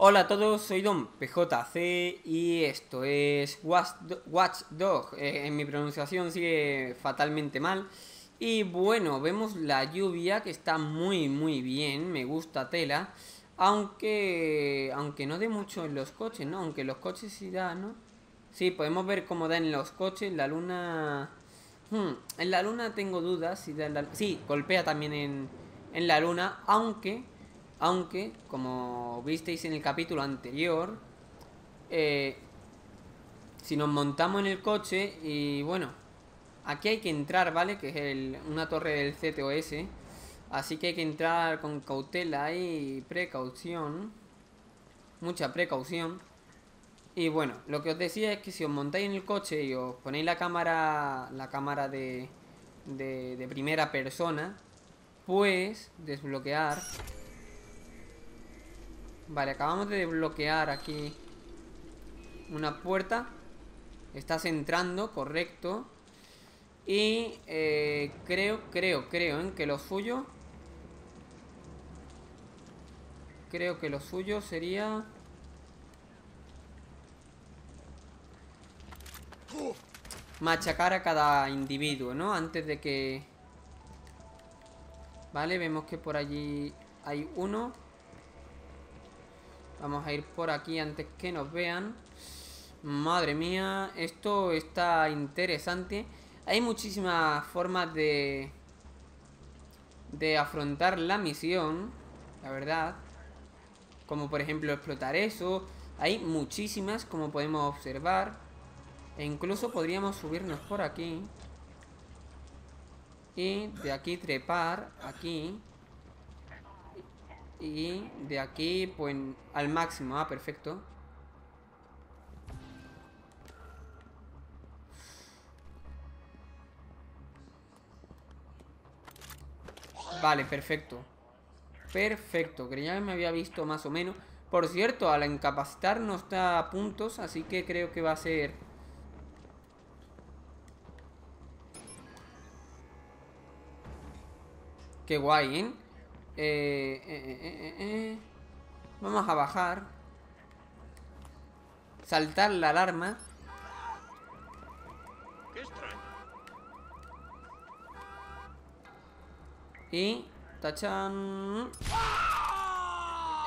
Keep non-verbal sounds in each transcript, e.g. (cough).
Hola a todos, soy Don PJC y esto es Watchdog. Eh, en mi pronunciación sigue fatalmente mal. Y bueno, vemos la lluvia que está muy muy bien, me gusta tela. Aunque aunque no dé mucho en los coches, ¿no? Aunque los coches sí da, ¿no? Sí, podemos ver cómo da en los coches, la luna... Hmm, en la luna tengo dudas si da en la... Sí, golpea también en, en la luna, aunque aunque, como visteis en el capítulo anterior, eh, si nos montamos en el coche y bueno, aquí hay que entrar, ¿vale? Que es una torre del CTOS. Así que hay que entrar con cautela y precaución. Mucha precaución. Y bueno, lo que os decía es que si os montáis en el coche y os ponéis la cámara, la cámara de, de, de primera persona, pues desbloquear Vale, acabamos de desbloquear aquí una puerta. Estás entrando, correcto. Y eh, creo, creo, creo, ¿eh? que lo suyo... Creo que lo suyo sería... Machacar a cada individuo, ¿no? Antes de que... Vale, vemos que por allí hay uno. Vamos a ir por aquí antes que nos vean. Madre mía, esto está interesante. Hay muchísimas formas de... De afrontar la misión, la verdad. Como por ejemplo explotar eso. Hay muchísimas, como podemos observar. E incluso podríamos subirnos por aquí. Y de aquí trepar, aquí. Y de aquí, pues, al máximo. Ah, perfecto. Vale, perfecto. Perfecto. Creía que me había visto más o menos. Por cierto, al incapacitar no está a puntos, así que creo que va a ser... Qué guay, ¿eh? Eh, eh, eh, Vamos a bajar. Saltar la alarma. Y... Tachan...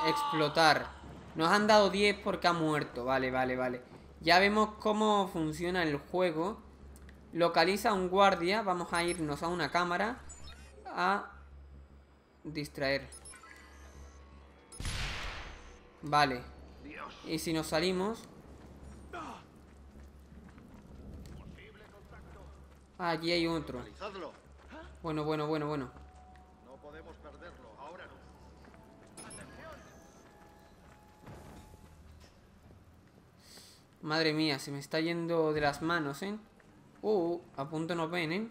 Explotar. Nos han dado 10 porque ha muerto. Vale, vale, vale. Ya vemos cómo funciona el juego. Localiza un guardia. Vamos a irnos a una cámara. A Distraer. Vale. Y si nos salimos... Ah, allí hay otro. Bueno, bueno, bueno, bueno. No podemos perderlo, ahora no. Madre mía, se me está yendo de las manos, ¿eh? Uh, a punto nos ven, ¿eh?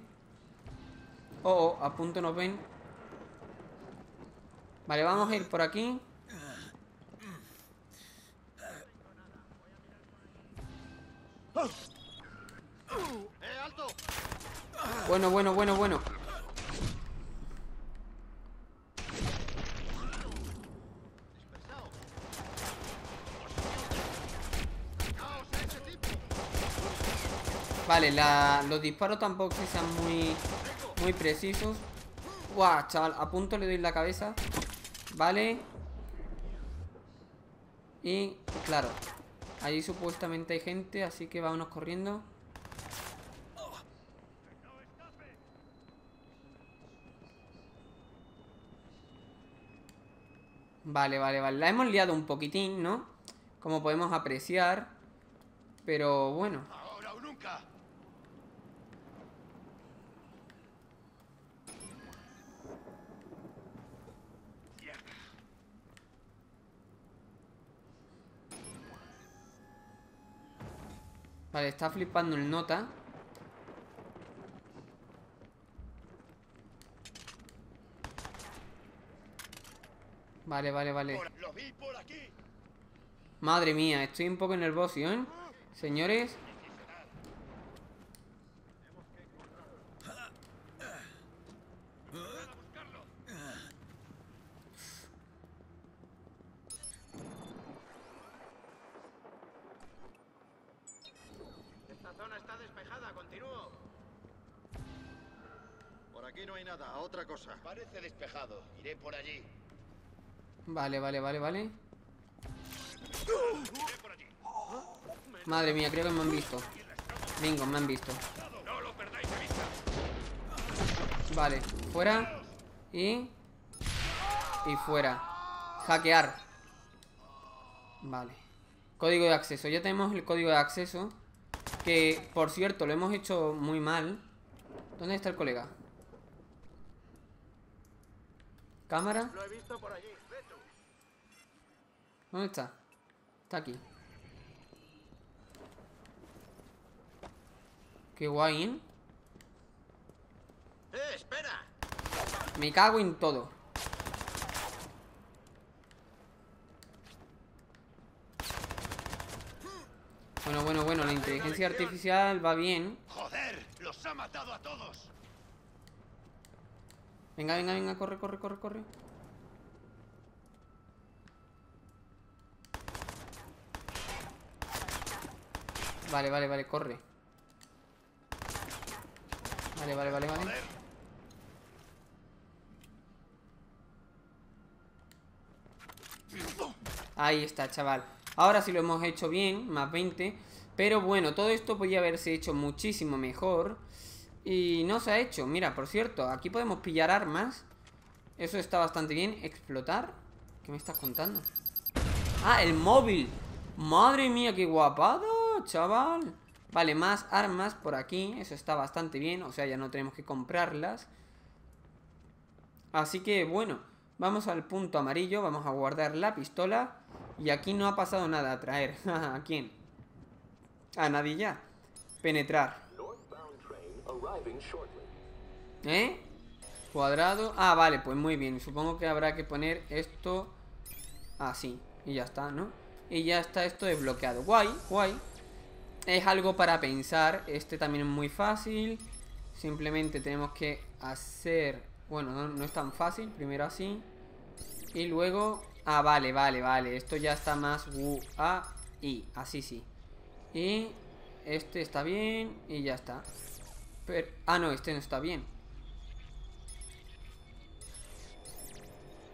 Oh, oh, a punto nos ven. Vale, vamos a ir por aquí. Bueno, bueno, bueno, bueno. Vale, los disparos tampoco sean muy, muy precisos. Guau, chaval, a punto le doy la cabeza. Vale. Y, claro, ahí supuestamente hay gente, así que vámonos corriendo. Vale, vale, vale. La hemos liado un poquitín, ¿no? Como podemos apreciar. Pero bueno. Vale, está flipando el nota. Vale, vale, vale. Madre mía, estoy un poco nervioso, ¿eh? Señores. aquí no hay nada, otra cosa. Parece despejado. Iré por allí. Vale, vale, vale, vale. Madre mía, creo que me han visto. Bingo, me han visto. Vale, fuera. Y... Y fuera. Hackear. Vale. Código de acceso. Ya tenemos el código de acceso. Que, por cierto, lo hemos hecho muy mal. ¿Dónde está el colega? ¿Cámara? Lo he visto por allí. ¿Dónde está? Está aquí. Qué guay, ¿eh? ¡Eh, espera! Me cago en todo. Bueno, bueno, bueno, la inteligencia artificial va bien. ¡Joder! ¡Los ha matado a todos! Venga, venga, venga, corre, corre, corre, corre. Vale, vale, vale, corre. Vale, vale, vale, vale. Ahí está, chaval. Ahora sí lo hemos hecho bien, más 20. Pero bueno, todo esto podía haberse hecho muchísimo mejor. Y no se ha hecho. Mira, por cierto, aquí podemos pillar armas. Eso está bastante bien. Explotar. ¿Qué me estás contando? Ah, el móvil. Madre mía, qué guapado, chaval. Vale, más armas por aquí. Eso está bastante bien. O sea, ya no tenemos que comprarlas. Así que, bueno. Vamos al punto amarillo. Vamos a guardar la pistola. Y aquí no ha pasado nada a traer. (laughs) ¿A quién? A nadie ya. Penetrar. ¿Eh? Cuadrado. Ah, vale, pues muy bien. Supongo que habrá que poner esto así. Y ya está, ¿no? Y ya está esto desbloqueado. Guay, guay. Es algo para pensar. Este también es muy fácil. Simplemente tenemos que hacer... Bueno, no, no es tan fácil. Primero así. Y luego... Ah, vale, vale, vale. Esto ya está más... U, A, I. Así sí. Y... Este está bien. Y ya está. Pero... Ah, no, este no está bien.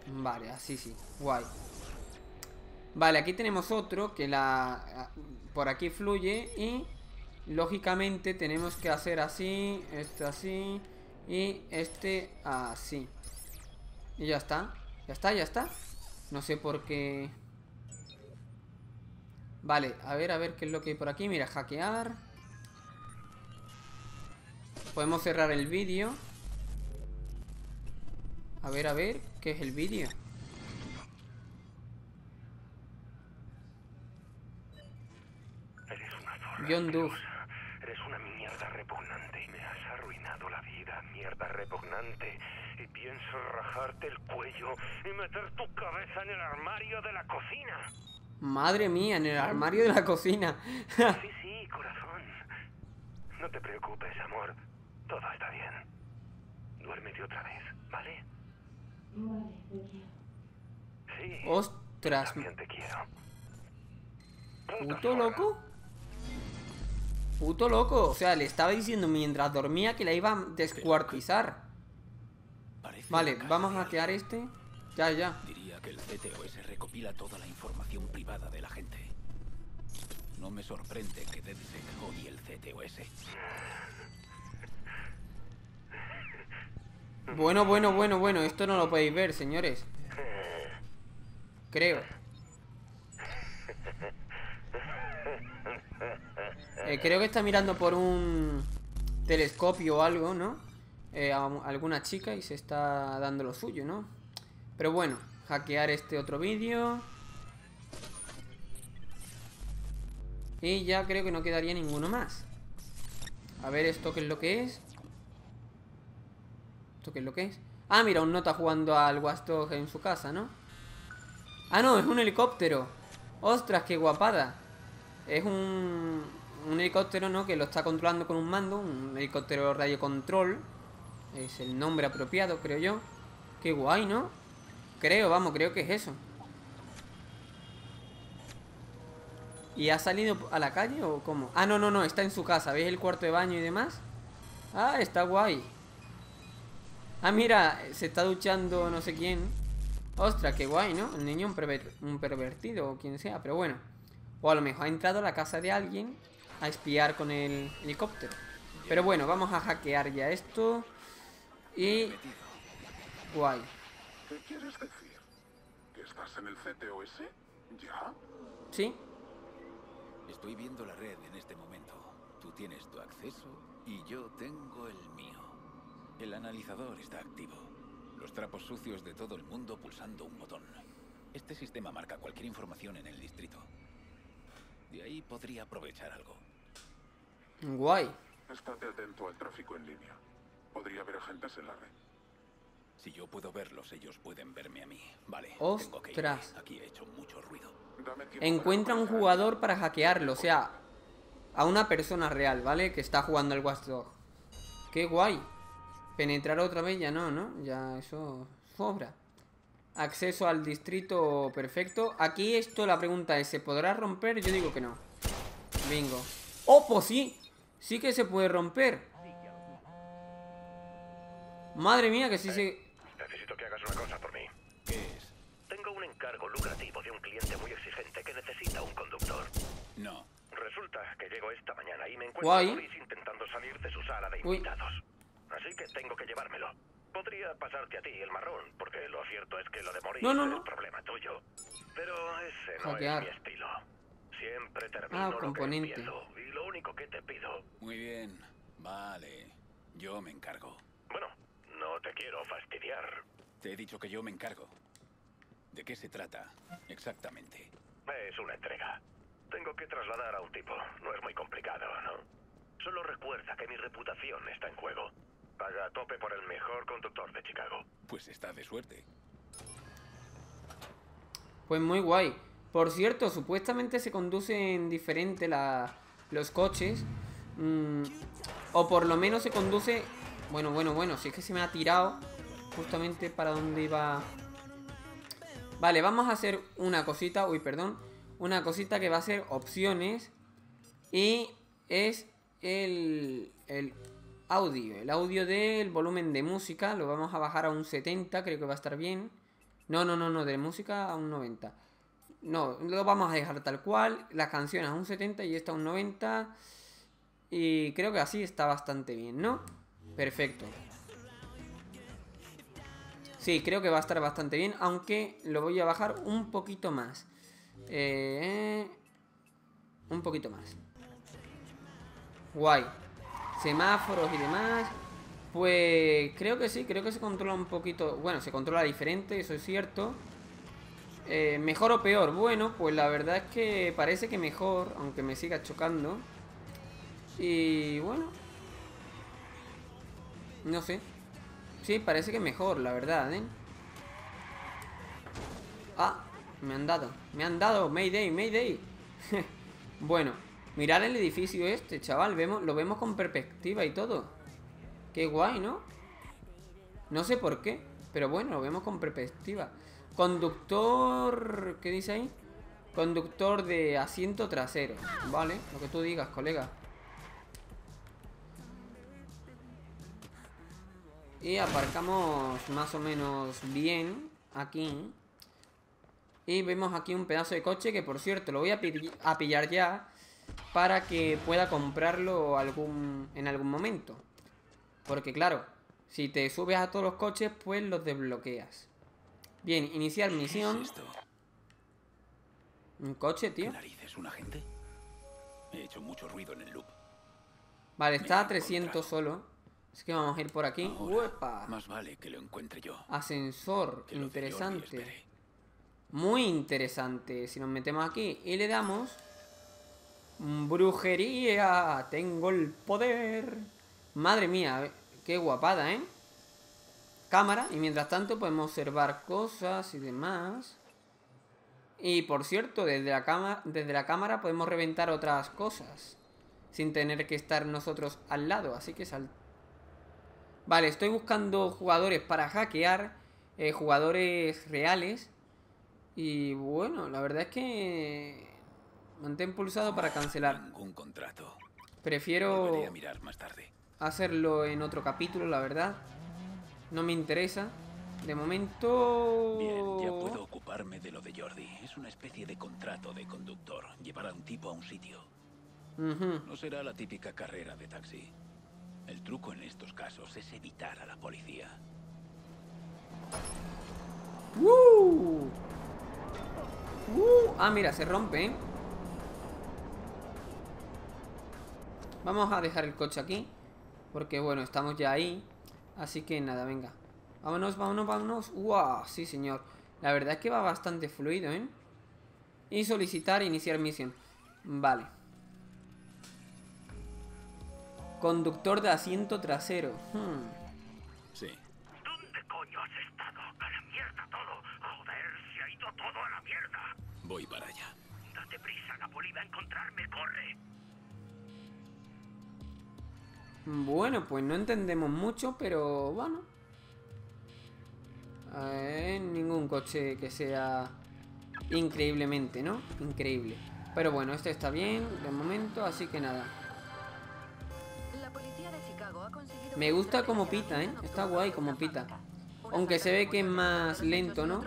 Vale, así sí. Guay. Vale, aquí tenemos otro que la... Por aquí fluye y... Lógicamente tenemos que hacer así, este así y este así. Y ya está. Ya está, ya está. No sé por qué... Vale, a ver, a ver qué es lo que hay por aquí. Mira, hackear. Podemos cerrar el vídeo. A ver, a ver, ¿qué es el vídeo? Eres una zorra. John Duff. Eres una mierda repugnante. Me has arruinado la vida, mierda repugnante. Y pienso rajarte el cuello y meter tu cabeza en el armario de la cocina. Madre mía, en el armario de la cocina. (laughs) Sí, sí, corazón. No te preocupes, amor. Todo está bien. Duérmete otra vez, ¿vale? Sí. Ostras, También te quiero. ¿puto loco? Puto loco, o sea, le estaba diciendo mientras dormía que la iba a descuartizar. Vale, vamos a hackear este. Ya, ya. Diría que el CTOS recopila toda la información privada de la gente. No me sorprende que DedSec odie el CTOS. Bueno, bueno, bueno, bueno, esto no lo podéis ver, señores. Creo. Eh, creo que está mirando por un telescopio o algo, ¿no? Eh, alguna chica y se está dando lo suyo, ¿no? Pero bueno, hackear este otro vídeo. Y ya creo que no quedaría ninguno más. A ver esto qué es lo que es. ¿Esto qué es lo que es? Ah, mira, un nota jugando al Watch Dogs en su casa, ¿no? Ah, no, es un helicóptero. Ostras, qué guapada. Es un, un helicóptero, ¿no? Que lo está controlando con un mando. Un helicóptero radio control. Es el nombre apropiado, creo yo. Qué guay, ¿no? Creo, vamos, creo que es eso. ¿Y ha salido a la calle o cómo? Ah, no, no, no, está en su casa. ¿Veis el cuarto de baño y demás? Ah, está guay. Ah, mira, se está duchando no sé quién. Ostras, qué guay, ¿no? El niño un, un pervertido o quien sea, pero bueno. O a lo mejor ha entrado a la casa de alguien a espiar con el helicóptero. Pero bueno, vamos a hackear ya esto. Y... Guay. ¿Qué quieres decir? ¿Que estás en el CTOS? ¿Ya? ¿Sí? Estoy viendo la red en este momento. Tú tienes tu acceso y yo tengo el mío. El analizador está activo. Los trapos sucios de todo el mundo pulsando un botón. Este sistema marca cualquier información en el distrito. De ahí podría aprovechar algo. Guay. Estate atento al tráfico en línea. Podría haber agentes en la red. Si yo puedo verlos, ellos pueden verme a mí. Vale, tengo que irme. Ostras. Aquí he hecho mucho ruido. Encuentra un jugador para hackearlo, o sea, a una persona real, ¿vale? Que está jugando al Watchdog. Qué guay. Penetrar otra vez ya no, ¿no? Ya eso sobra. Acceso al distrito perfecto. Aquí esto, la pregunta es, ¿se podrá romper? Yo digo que no. Bingo. ¡Oh, pues sí! Sí que se puede romper. Madre mía, que sí se... Necesito que hagas una cosa por mí. ¿Qué es? Tengo un encargo lucrativo de un cliente muy exigente que necesita un conductor. No. Resulta que llego esta mañana y me encuentro Guay. Boris intentando salir de su sala de Uy. invitados. Así que tengo que llevármelo. Podría pasarte a ti el marrón, porque lo cierto es que lo de Moris No, no, es no. problema tuyo. Pero ese no Hackear. es mi estilo. Siempre termino Ah, lo componente. que empiezo. Y lo único que te pido... Muy bien. Vale. Yo me encargo. Bueno, no te quiero fastidiar. Te he dicho que yo me encargo. ¿De qué se trata? Exactamente. Es una entrega. Tengo que trasladar a un tipo. No es muy complicado, ¿no? Solo recuerda que mi reputación está en juego. Paga a tope por el mejor conductor de Chicago. Pues está de suerte. Pues muy guay. Por cierto, supuestamente se conducen diferente los coches. Mm, o por lo menos se conduce... Bueno, bueno, bueno, si es que se me ha tirado justamente para donde iba... Vale, vamos a hacer una cosita, uy, perdón. Una cosita que va a ser opciones. Y es el, el audio. El audio del volumen de música. Lo vamos a bajar a un 70, creo que va a estar bien. No, no, no, no, de música a un 90. No, lo vamos a dejar tal cual. Las canciones a un 70 y esta un 90. Y creo que así está bastante bien, ¿no? Perfecto. Sí, creo que va a estar bastante bien, aunque lo voy a bajar un poquito más. Eh, un poquito más. Guay. Semáforos y demás. Pues creo que sí, creo que se controla un poquito. Bueno, se controla diferente, eso es cierto. Eh, mejor o peor. Bueno, pues la verdad es que parece que mejor, aunque me siga chocando. Y bueno. No sé. Sí, parece que mejor, la verdad, ¿eh? Ah, me han dado. Me han dado. Mayday, Mayday. (laughs) bueno, mirar el edificio este, chaval. Vemos, lo vemos con perspectiva y todo. Qué guay, ¿no? No sé por qué, pero bueno, lo vemos con perspectiva. Conductor... ¿Qué dice ahí? Conductor de asiento trasero. Vale, lo que tú digas, colega. Y aparcamos más o menos bien aquí. Y vemos aquí un pedazo de coche que por cierto lo voy a, pi- a pillar ya para que pueda comprarlo algún, en algún momento. Porque claro, si te subes a todos los coches, pues los desbloqueas. Bien, iniciar ¿Qué misión. es esto? Un coche, ¿Qué tío. narices? ¿Un agente? He hecho mucho ruido en el loop. Vale, está a Me he 300 encontrado. solo. Así que vamos a ir por aquí. Ahora, ¡Uepa! Más vale que lo encuentre yo. Ascensor, que interesante. Muy interesante. Si nos metemos aquí y le damos... Brujería. Tengo el poder. Madre mía, qué guapada, ¿eh? Cámara. Y mientras tanto podemos observar cosas y demás. Y por cierto, desde la, cama, desde la cámara podemos reventar otras cosas. Sin tener que estar nosotros al lado. Así que sal... Vale, estoy buscando jugadores para hackear. eh, jugadores reales. Y bueno, la verdad es que... Mantén pulsado para cancelar. Ningún contrato. Prefiero Volveré a mirar más tarde. hacerlo en otro capítulo, la verdad. No me interesa. De momento... Bien, ya puedo ocuparme de lo de Jordi. Es una especie de contrato de conductor. Llevar a un tipo a un sitio. No será la típica carrera de taxi. El truco en estos casos es evitar a la policía. ¡Uh! ¡Uh! Ah, mira, se rompe, ¿eh? Vamos a dejar el coche aquí. Porque, bueno, estamos ya ahí. Así que nada, venga. Vámonos, vámonos, vámonos. ¡Wow! Sí, señor. La verdad es que va bastante fluido, ¿eh? Y solicitar iniciar misión. Vale. Conductor de asiento trasero. Hmm. Sí. ¿Dónde coño has estado? A la mierda todo. Joder, se ha ido todo a la mierda. Voy para allá. Date prisa, la poli va a encontrarme, corre. Bueno, pues no entendemos mucho, pero bueno. Eh, ningún coche que sea increíblemente, ¿no? Increíble. Pero bueno, este está bien de momento, así que nada. Me gusta como pita, ¿eh? Está guay como pita. Aunque se ve que es más lento, ¿no?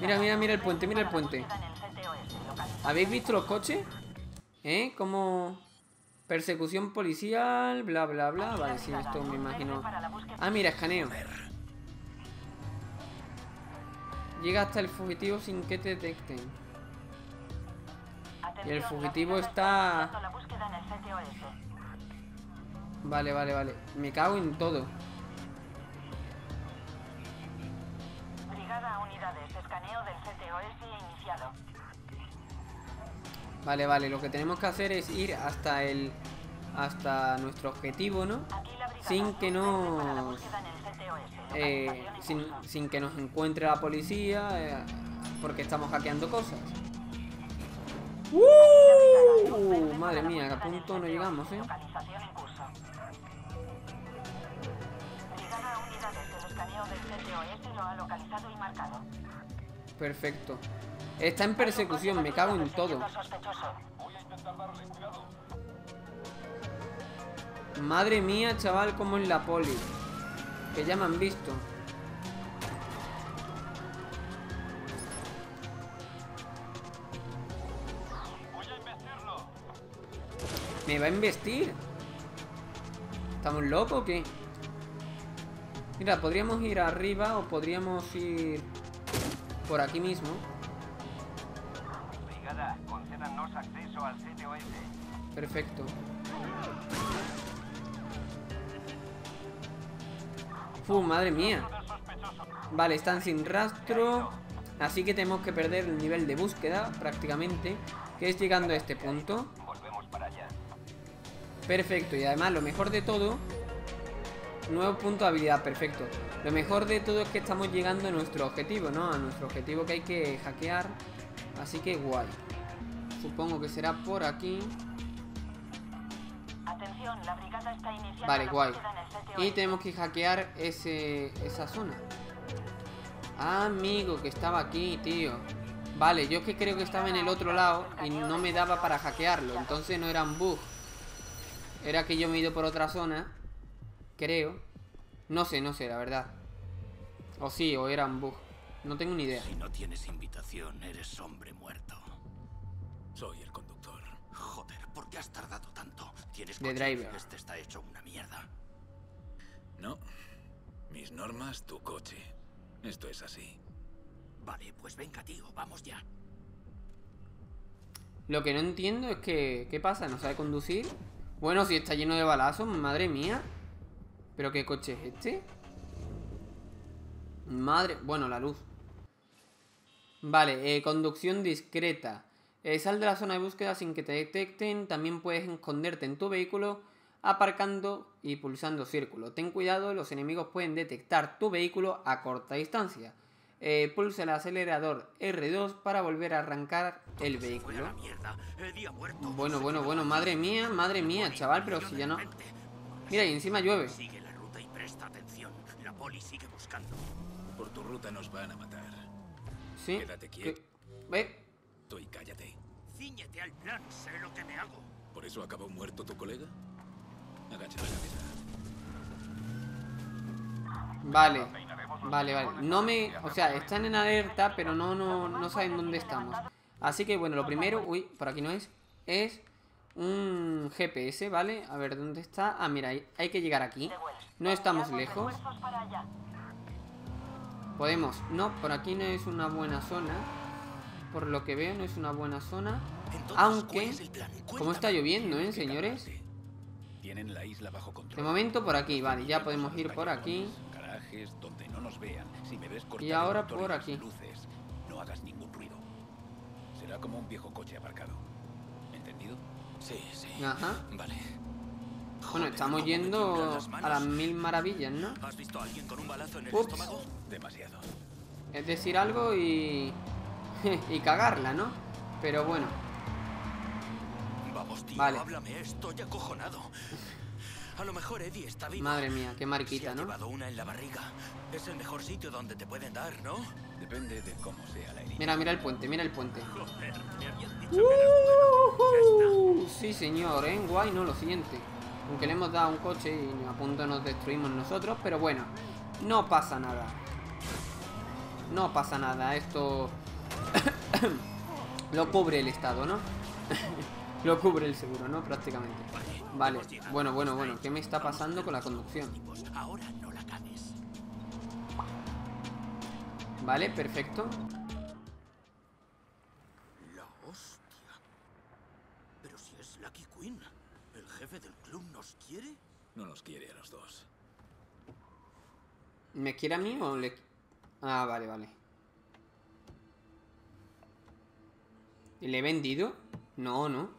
Mira, mira, mira el puente, mira el puente. ¿Habéis visto los coches? ¿Eh? Como persecución policial, bla, bla, bla. Vale, sí, esto me imagino. Ah, mira, escaneo. Llega hasta el fugitivo sin que te detecten. Y el fugitivo está... Vale, vale, vale. Me cago en todo. Brigada a unidades, escaneo del CTOS iniciado. Vale, vale. Lo que tenemos que hacer es ir hasta el... Hasta nuestro objetivo, ¿no? Sin que nos... eh, sin, sin que nos encuentre la policía eh, porque estamos hackeando cosas. ¡Uh! Madre mía, a punto no llegamos, ¿eh? Perfecto. Está en persecución, me cago en todo. Madre mía, chaval, como es la poli. Que ya me han visto. ¿Me va a investir? ¿Estamos locos o qué? Mira, podríamos ir arriba o podríamos ir por aquí mismo. Perfecto. Fu, madre mía. Vale, están sin rastro. Así que tenemos que perder el nivel de búsqueda prácticamente. Que es llegando a este punto. Perfecto. Y además lo mejor de todo... Nuevo punto de habilidad, perfecto. Lo mejor de todo es que estamos llegando a nuestro objetivo, ¿no? A nuestro objetivo que hay que hackear. Así que guay. Supongo que será por aquí. La brigada está iniciando Vale, la guay. en el. Y tenemos que hackear ese, esa zona. Ah, amigo, que estaba aquí, tío. Vale, yo es que creo que estaba en el otro lado y no me daba para hackearlo. Entonces no era un bug. Era que yo me he ido por otra zona. Creo. No sé, no sé, la verdad. O sí, o era un bug. No tengo ni idea. Si no tienes invitación, eres hombre muerto. Soy el conductor. Joder, ¿por qué has tardado tanto? Tienes De driver. Este está hecho una mierda. No. Mis normas, tu coche. Esto es así. Vale, pues venga, tío, vamos ya. Lo que no entiendo es que... ¿Qué pasa? ¿No sabe conducir? Bueno, si está lleno de balazos, madre mía. ¿Pero qué coche es este? Madre... Bueno, la luz. Vale, eh, conducción discreta. Eh, sal de la zona de búsqueda sin que te detecten. También puedes esconderte en tu vehículo aparcando y pulsando círculo. Ten cuidado, los enemigos pueden detectar tu vehículo a corta distancia. Eh, pulsa el acelerador R2 para volver a arrancar el vehículo. Bueno, bueno, bueno, madre mía, madre mía, chaval, pero si ya no... Mira, y encima llueve. Sigue la ruta y presta atención. La poli sigue buscando. Por tu ruta nos van a matar. Sí. Quédate quieto. ¿Ve? Tú y cállate. Cíñete al plan, sé lo que me hago. ¿Por eso acabó muerto tu colega? Agacha la cabeza. Vale, vale, vale. No me... O sea, están en alerta, pero no, no, no saben dónde estamos. Así que, bueno, lo primero... Uy, por aquí no es. Es un GPS, ¿vale? A ver, ¿dónde está? Ah, mira, hay, hay que llegar aquí. No estamos lejos. Podemos... No, por aquí no es una buena zona. Por lo que veo, no es una buena zona. Entonces, Aunque... ¿cuál es el plan? Como está lloviendo, ¿eh, señores? Tienen la isla bajo control. De momento por aquí, vale, ya podemos ir por aquí. Garajes donde no nos vean. Si me ves cortar Y ahora motor por aquí. luces, no hagas ningún ruido. Será como un viejo coche aparcado. ¿Entendido? Sí, sí. Ajá. Vale. Bueno, estamos yendo a las mil maravillas, ¿no? ¿Has visto a alguien con un balazo en el Ups. estómago? Demasiado. Es decir algo y... (laughs) y cagarla, ¿no? Pero bueno, Vamos, tío, Vale. háblame. Estoy acojonado. A lo mejor Eddie está vivo. madre mía, qué Se mariquita, ha ¿no? llevado una en la barriga. Es el mejor sitio donde te pueden dar, ¿no? Depende de cómo sea la herida. Mira, mira el puente, mira el puente. Joder, me habían dicho que eras bueno. Uh, sí, señor, ¿eh? Guay, no lo siente. Aunque le hemos dado un coche y a punto nos destruimos nosotros, pero bueno, no pasa nada. No pasa nada, esto (coughs) lo cubre el Estado, ¿no? (laughs) lo cubre el seguro, ¿no? Prácticamente. Vale, bueno, bueno, bueno, ¿qué me está pasando con la conducción? Ahora no la cagues. Vale, perfecto. La hostia. Pero si es Lucky Queen, el jefe del club nos quiere. No nos quiere a los dos. ¿Me quiere a mí o le... Ah, vale, vale. Le he vendido? No, no.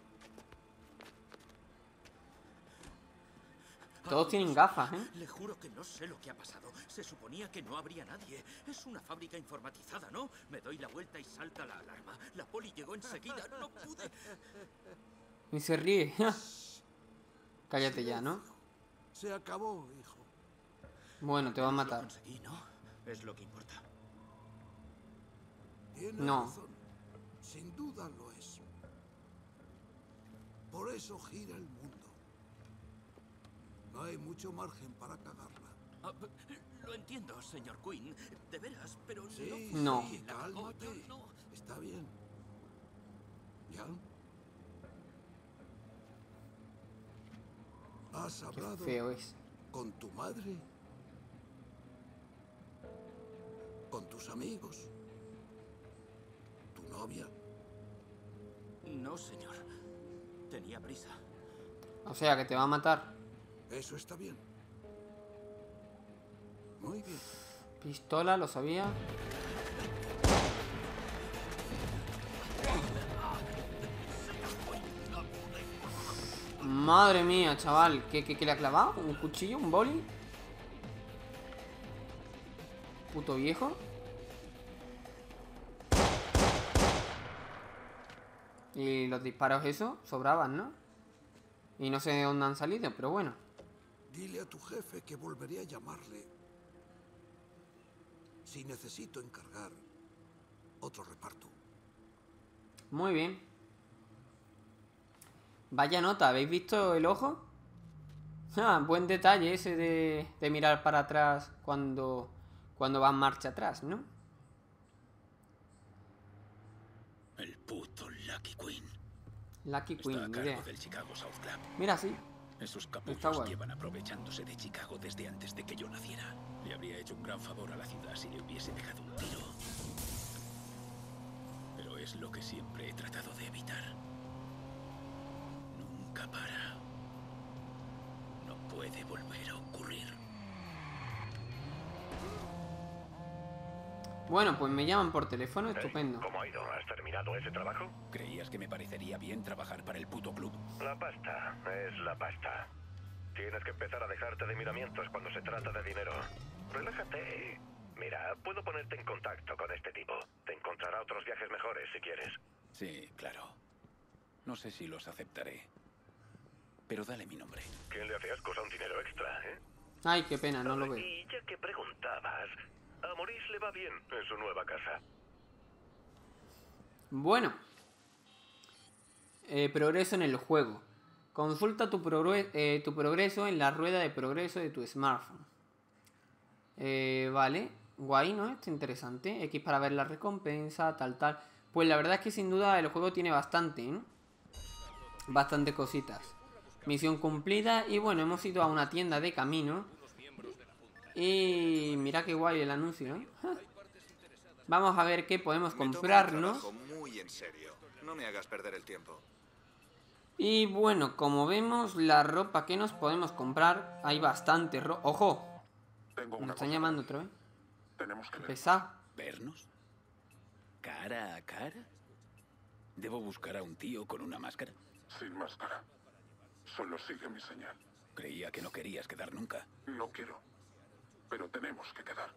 Todos tienen gafas, ¿eh? Le juro que no sé lo que ha pasado. Se suponía que no habría nadie. Es una fábrica informatizada, ¿no? Me doy la vuelta y salta la alarma. La poli llegó enseguida. No pude. Y se ríe. (laughs) (laughs) Cállate ya, ¿no? Se acabó, hijo. Bueno, te va a Lo matar. conseguí, ¿no? Es lo que importa. No. Sin duda lo es. Por eso gira el mundo. No hay mucho margen para cagarla. Ah, lo entiendo, señor Queen. De veras, pero Sí, No. sí, La cagó, cálmate. yo no. Está bien. ¿Ya? ¿Has Qué hablado feo es. con tu madre? ¿Con tus amigos? ¿Tu novia? No, señor. Tenía prisa. O sea, que te va a matar. Eso está bien. Muy bien. Pistola, lo sabía. Madre mía, chaval. ¿Qué, qué, qué le ha clavado? ¿Un cuchillo? ¿Un boli? Puto viejo. Y los disparos eso sobraban, ¿no? Y no sé de dónde han salido, pero bueno. Dile a tu jefe que volveré a llamarle si necesito encargar otro reparto. Muy bien. Vaya nota, ¿habéis visto el ojo? (laughs) Ah, buen detalle ese de, de mirar para atrás cuando, cuando va en marcha atrás, ¿no? El puto Lucky Queen. Lucky Está a Queen, cargo del Chicago South Club. Mira, sí. Esos capullos llevan aprovechándose de Chicago desde antes de que yo naciera. Le habría hecho un gran favor a la ciudad si le hubiese dejado un tiro. Pero es lo que siempre he tratado de evitar. Nunca para. No puede volver a Bueno, pues me llaman por teléfono, estupendo. ¿Cómo ha ido? ¿Has terminado ese trabajo? ¿Creías que me parecería bien trabajar para el puto club? La pasta es la pasta. Tienes que empezar a dejarte de miramientos cuando se trata de dinero. Relájate. Mira, puedo ponerte en contacto con este tipo. Te encontrará otros viajes mejores si quieres. Sí, claro. No sé si los aceptaré. Pero dale mi nombre. ¿Quién le hace ascos a un dinero extra, eh? Ay, qué pena, no lo veo. Y ya que preguntabas, a Maurice le va bien en su nueva casa. Bueno. Eh, progreso en el juego. Consulta eh, tu progreso en la rueda de progreso de tu smartphone. Eh, vale, guay, ¿no? Está interesante. X para ver la recompensa, tal, tal. Pues la verdad es que sin duda el juego tiene bastante, ¿eh? Bastante cositas. Misión cumplida y bueno, hemos ido a una tienda de camino. Y mira qué guay el anuncio, ¿eh? Vamos a ver qué podemos comprarnos. trabajo muy en serio. No me hagas perder el tiempo. Y bueno, como vemos, la ropa que nos podemos comprar, hay bastante ropa. ¡Ojo! Tengo una están llamando otra vez. Tenemos que. ¿Vernos? ¿Cara a cara? ¿Debo buscar a un tío con una máscara? Sin máscara. Solo sigue mi señal. Creía que no querías quedar nunca. No quiero. Pero tenemos que quedar.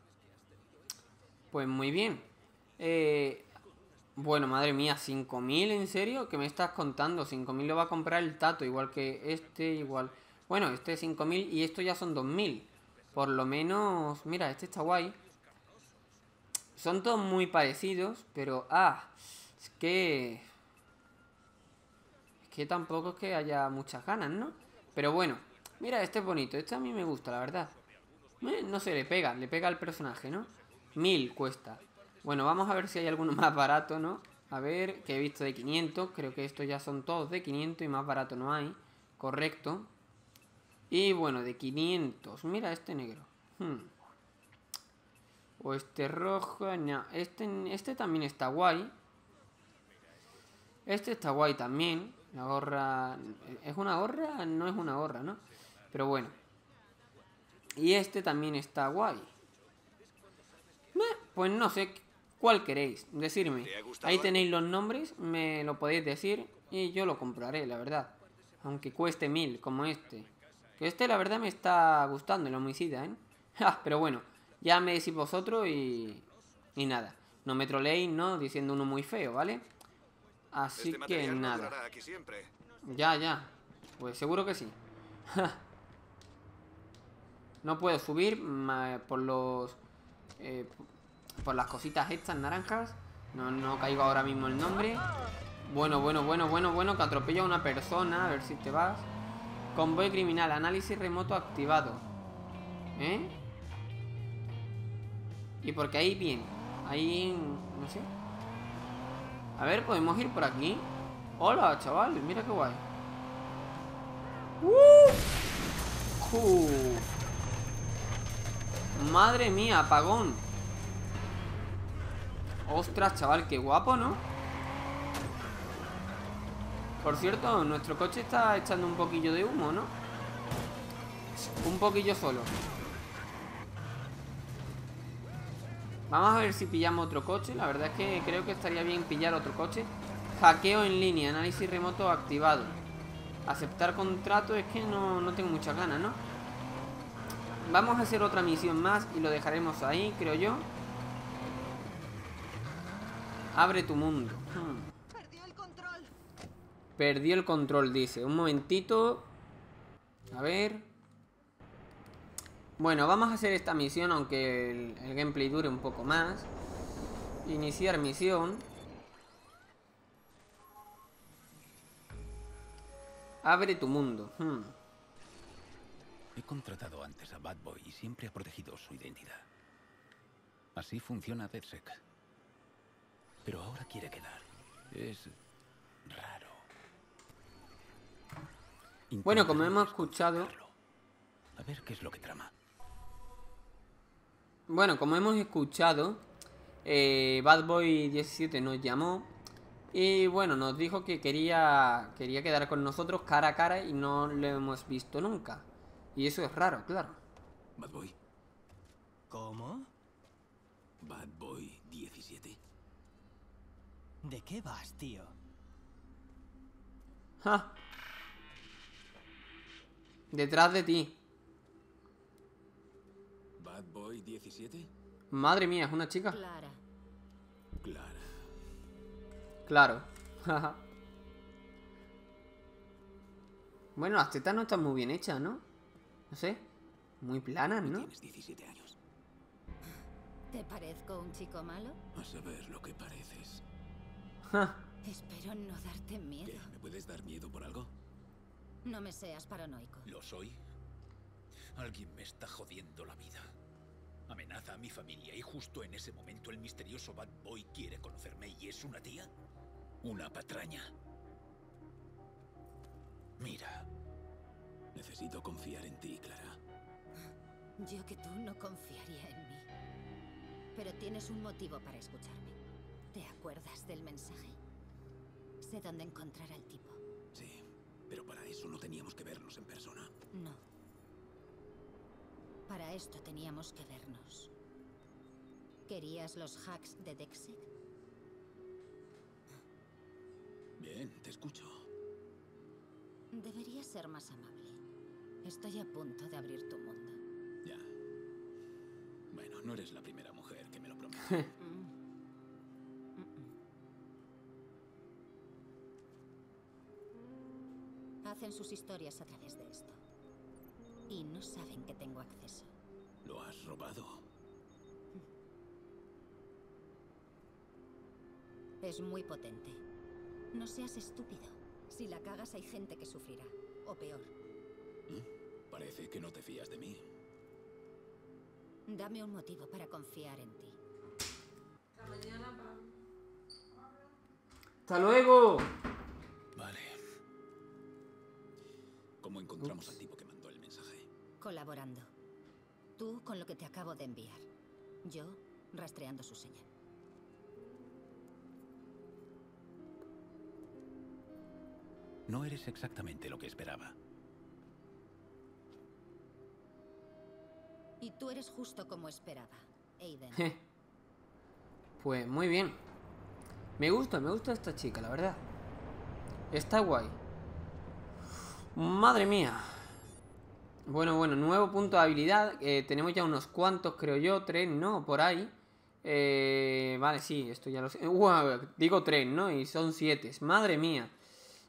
Pues muy bien. Eh, bueno, madre mía, 5.000, ¿en serio? ¿Qué me estás contando? 5.000 lo va a comprar el Tato, igual que este, igual... Bueno, este es 5.000 y esto ya son 2.000. Por lo menos... Mira, este está guay. Son todos muy parecidos, pero... Ah, es que... Es que tampoco es que haya muchas ganas, ¿no? Pero bueno, mira, este es bonito. Este a mí me gusta, la verdad. Eh, no sé, le pega, le pega al personaje, ¿no? Mil cuesta. Bueno, vamos a ver si hay alguno (laughs) más barato, ¿no? A ver, que he visto de 500. Creo que estos ya son todos de 500 y más barato no hay. Correcto. Y bueno, de 500. Mira este negro. Hmm. O este rojo. No, este, este también está guay. Este está guay también. La gorra... ¿Es una gorra? No es una gorra, ¿no? Pero bueno. Y este también está guay. Meh, Pues no sé cuál queréis. Decirme. ¿Te ha gustado Ahí tenéis los nombres. Me lo podéis decir. Y yo lo compraré, la verdad. Aunque cueste mil, como este. Que este, la verdad, me está gustando, el homicida, ¿eh? (laughs) Ja, Pero bueno, ya me decís vosotros y. Y nada. No me troleéis, ¿no? Diciendo uno muy feo, ¿vale? Así este que nada. aquí. Ya, ya. Pues seguro que sí. (laughs) no puedo subir por los... eh, por las cositas estas naranjas. No, no caigo ahora mismo el nombre. Bueno, bueno, bueno, bueno, bueno, que atropella a una persona. A ver si te vas. Convoy criminal, análisis remoto activado. ¿Eh? Y porque ahí bien. Ahí... No sé. A ver, podemos ir por aquí. Hola, chaval, mira qué guay. ¡Uh! ¡Uh! Madre mía, apagón. Ostras, chaval, qué guapo, ¿no? Por cierto, nuestro coche está echando un poquillo de humo, ¿no? Un poquillo solo. Vamos a ver si pillamos otro coche. La verdad es que creo que estaría bien pillar otro coche. Hackeo en línea, análisis remoto activado. Aceptar contrato es que no, no tengo muchas ganas, ¿no? Vamos a hacer otra misión más y lo dejaremos ahí, creo yo. Abre tu mundo. Hmm. Perdió el control. Perdió el control, dice. Un momentito. A ver. Bueno, vamos a hacer esta misión, aunque el, el gameplay dure un poco más. Iniciar misión. Abre tu mundo. Hmm. He contratado antes a Bad Boy y siempre ha protegido su identidad. Así funciona DedSec. Pero ahora quiere quedar. Es raro. Bueno, como hemos escuchado-. A ver qué es lo que trama. Bueno, como hemos escuchado, eh, Bad Boy 17 nos llamó y bueno, nos dijo que quería, quería quedar con nosotros cara a cara y no lo hemos visto nunca. Y eso es raro, claro. Bad Boy. ¿Cómo? Bad Boy 17. ¿De qué vas, tío? Ja. Detrás de ti. Bad Boy 17. Madre mía, es una chica. Clara. Clara. Claro. (laughs) bueno, las tetas no están muy bien hechas, ¿no? No sé. Muy planas, ¿no? Tienes 17 años. ¿Te parezco un chico malo? A saber lo que pareces. Ja. Espero no darte ¿Qué? miedo. ¿Me puedes dar miedo por algo? No me seas paranoico. ¿Lo soy? Alguien me está jodiendo la vida. Amenaza a mi familia y justo en ese momento el misterioso Bad Boy quiere conocerme y es una tía. Una patraña. Mira. Necesito confiar en ti, Clara. Yo que tú no confiaría en mí. Pero tienes un motivo para escucharme. ¿Te acuerdas del mensaje? Sé dónde encontrar al tipo. Sí, pero para eso no teníamos que vernos en persona. No. Para esto teníamos que vernos. ¿Querías los hacks de Dexet? Bien, te escucho. Deberías ser más amable. Estoy a punto de abrir tu mundo. Ya. Bueno, no eres la primera mujer que me lo promete. (laughs) Hacen sus historias a través de esto. Y no saben que tengo acceso. ¿Lo has robado? Es muy potente. No seas estúpido. Si la cagas hay gente que sufrirá. O peor. ¿Mm? Parece que no te fías de mí. Dame un motivo para confiar en ti. ¡Hasta luego! Vale. ¿Cómo encontramos al tipo que mandó el mensaje? Colaborando. Tú con lo que te acabo de enviar. Yo rastreando su señal. No eres exactamente lo que esperaba. Tú eres justo como esperaba, Aiden. Pues muy bien. Me gusta, me gusta esta chica, la verdad. Está guay. Madre mía. Bueno, bueno, nuevo punto de habilidad. Eh, tenemos ya unos cuantos, creo yo. Tres, ¿no? Por ahí. Eh, vale, sí, esto ya lo sé. Digo tres, ¿no? Y son siete. Madre mía.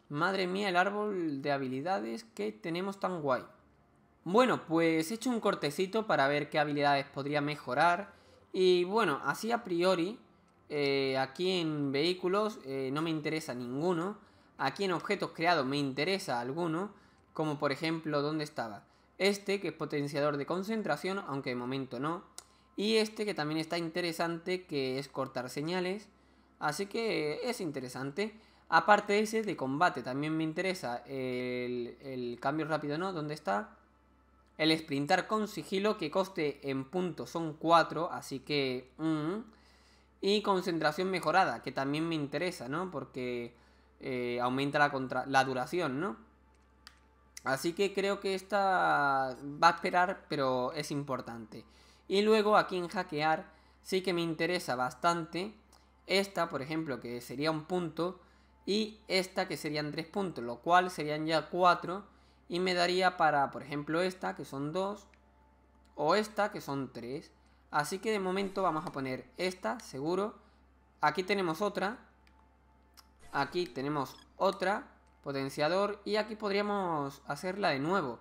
Madre mía, el árbol de habilidades que tenemos tan guay. Bueno, pues he hecho un cortecito para ver qué habilidades podría mejorar. Y bueno, así a priori, eh, aquí en vehículos eh, no me interesa ninguno. Aquí en objetos creados me interesa alguno. Como por ejemplo, ¿dónde estaba? Este, que es potenciador de concentración, aunque de momento no. Y este, que también está interesante, que es cortar señales. Así que es interesante. Aparte ese, de combate, también me interesa el, el cambio rápido, ¿no? ¿Dónde está? El sprintar con sigilo, que coste en puntos son 4, así que... Mm, y concentración mejorada, que también me interesa, ¿no? Porque eh, aumenta la, contra la duración, ¿no? Así que creo que esta va a esperar, pero es importante. Y luego aquí en hackear sí que me interesa bastante. Esta, por ejemplo, que sería un punto. Y esta, que serían tres puntos. Lo cual serían ya cuatro. Y me daría para, por ejemplo, esta, que son dos. O esta, que son tres. Así que de momento vamos a poner esta, seguro. Aquí tenemos otra. Aquí tenemos otra. Potenciador. Y aquí podríamos hacerla de nuevo.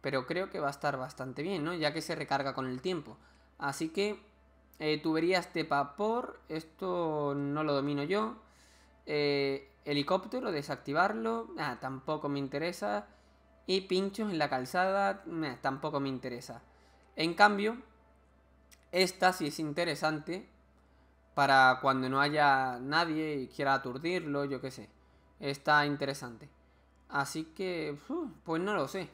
Pero creo que va a estar bastante bien, ¿no? Ya que se recarga con el tiempo. Así que eh, tuberías de vapor. Esto no lo domino yo. Eh, helicóptero, desactivarlo. Ah, tampoco me interesa. Y pinchos en la calzada. Tampoco me interesa. En cambio, esta sí es interesante. Para cuando no haya nadie y quiera aturdirlo, yo qué sé. Está interesante. Así que, pues no lo sé.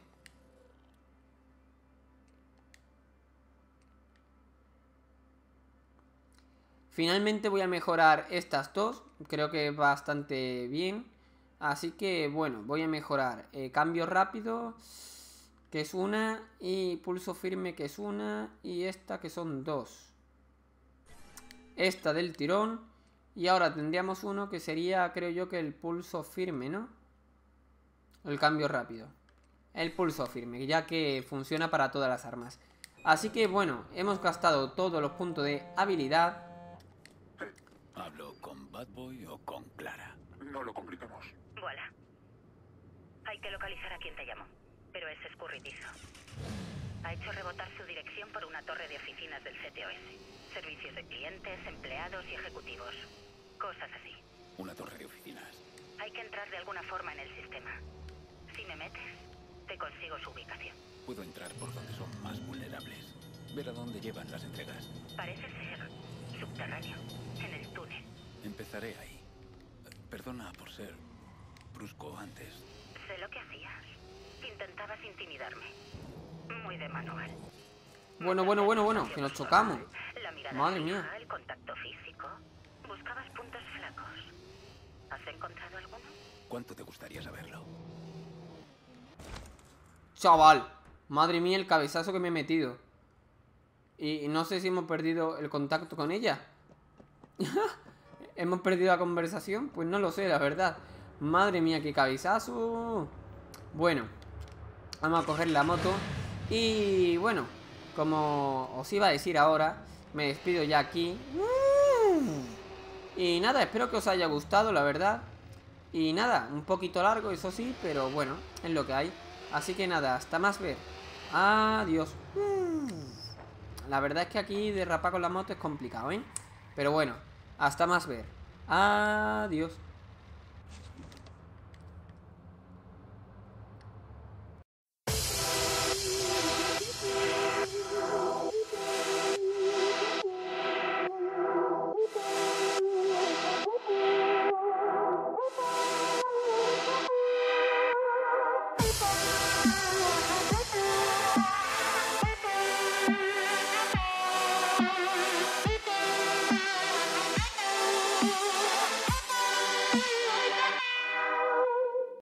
Finalmente voy a mejorar estas dos. Creo que bastante bien. Así que, bueno, voy a mejorar eh, cambio rápido, que es una, y pulso firme, que es una, y esta, que son dos. Esta del tirón. Y ahora tendríamos uno que sería, creo yo, que el pulso firme, ¿no? El cambio rápido. El pulso firme, ya que funciona para todas las armas. Así que, bueno, hemos gastado todos los puntos de habilidad. ¿Hablo con Bad Boy o con Clara? No lo complicamos. Voilà. Hay que localizar a quien te llamó, pero es escurridizo. Ha hecho rebotar su dirección por una torre de oficinas del CTOS. Servicios de clientes, empleados y ejecutivos. Cosas así. Una torre de oficinas. Hay que entrar de alguna forma en el sistema. Si me metes, te consigo su ubicación. Puedo entrar por donde son más vulnerables. Ver a dónde llevan las entregas. Parece ser subterráneo, en el túnel. Empezaré ahí. Perdona por ser brusco antes. Sé lo que hacías. Intentabas intimidarme. Muy de manual. Bueno, bueno, bueno, bueno, que nos chocamos. La mirada Madre fija, mía. el contacto físico. Buscabas puntos flacos. ¿Has encontrado alguno? ¿Cuánto te gustaría saberlo? Chaval, madre mía el cabezazo que me he metido. Y no sé si hemos perdido el contacto con ella. (laughs) ¿Hemos perdido la conversación? Pues no lo sé, la verdad. Madre mía, qué cabezazo. Bueno, vamos a coger la moto. Y bueno, como os iba a decir ahora, me despido ya aquí. Y nada, espero que os haya gustado, la verdad. Y nada, un poquito largo, eso sí, pero bueno, es lo que hay. Así que nada, hasta más ver. Adiós. La verdad es que aquí derrapar con la moto es complicado, ¿eh? Pero bueno, hasta más ver. Adiós.